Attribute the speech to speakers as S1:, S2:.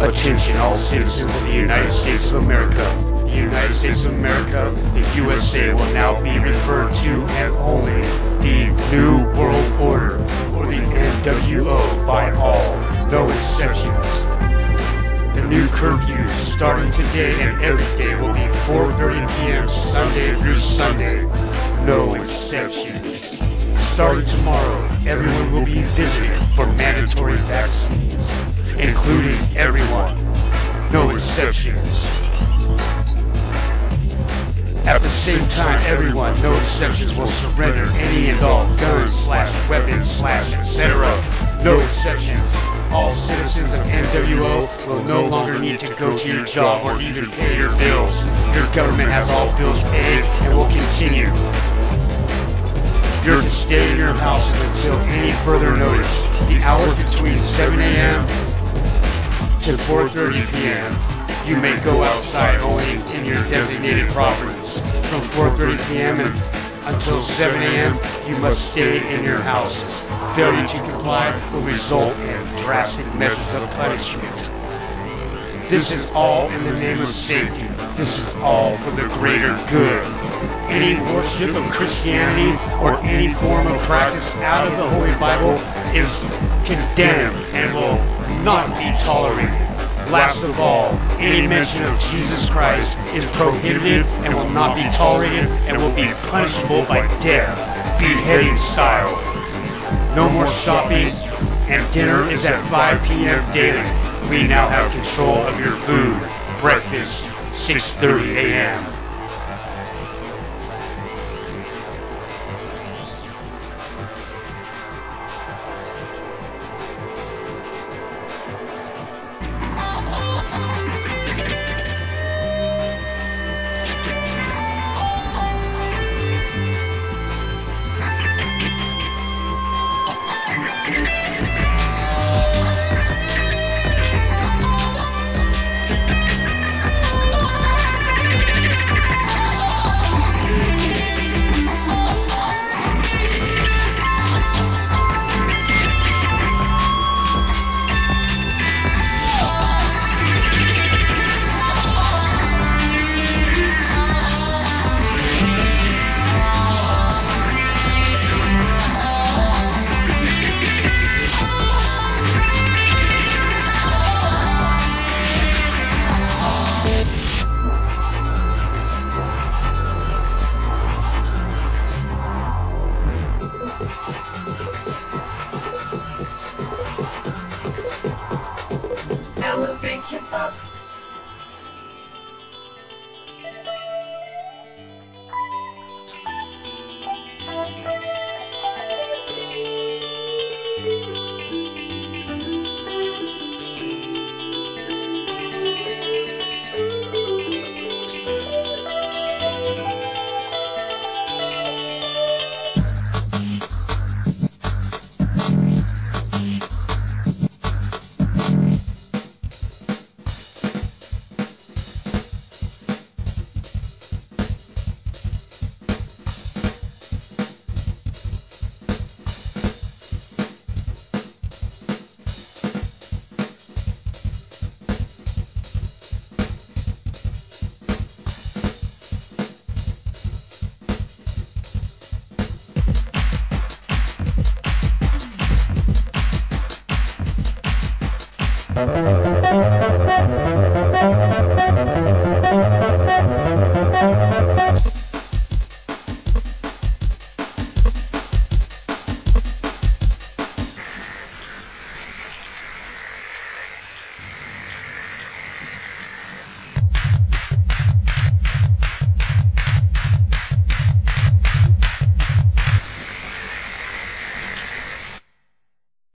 S1: Attention all citizens of the United States of America. The United States of America, the USA will now be referred to as only the New World Order, or the NWO by all, no exceptions. The new curfew starting today and every day will be 4.30 p.m. Sunday through Sunday, no exceptions. Starting tomorrow, everyone will be visited for mandatory exceptions. At the same time, everyone, no exceptions, will surrender any and all guns slash weapons slash etc. No exceptions. All citizens of NWO will no longer need to go to your job or even pay your bills. Your government has all bills paid and will continue. You're to stay in your houses until any further notice. The hours between 7 a.m. to 4.30 p.m. You may go outside only in your designated properties. From 4.30 p.m. until 7 a.m. you must stay in your houses. Failure to comply will result in drastic measures of punishment. This is all in the name of safety. This is all for the greater good. Any worship of Christianity or any form of practice out of the Holy Bible is condemned and will not be tolerated. Last of all, any mention of Jesus Christ is prohibited and will not be tolerated and will be punishable by death, beheading style. No more shopping, and dinner is at 5 p.m. daily. We now have control of your food. Breakfast, 6.30 a.m.
S2: Elevate your thoughts.
S3: Uh,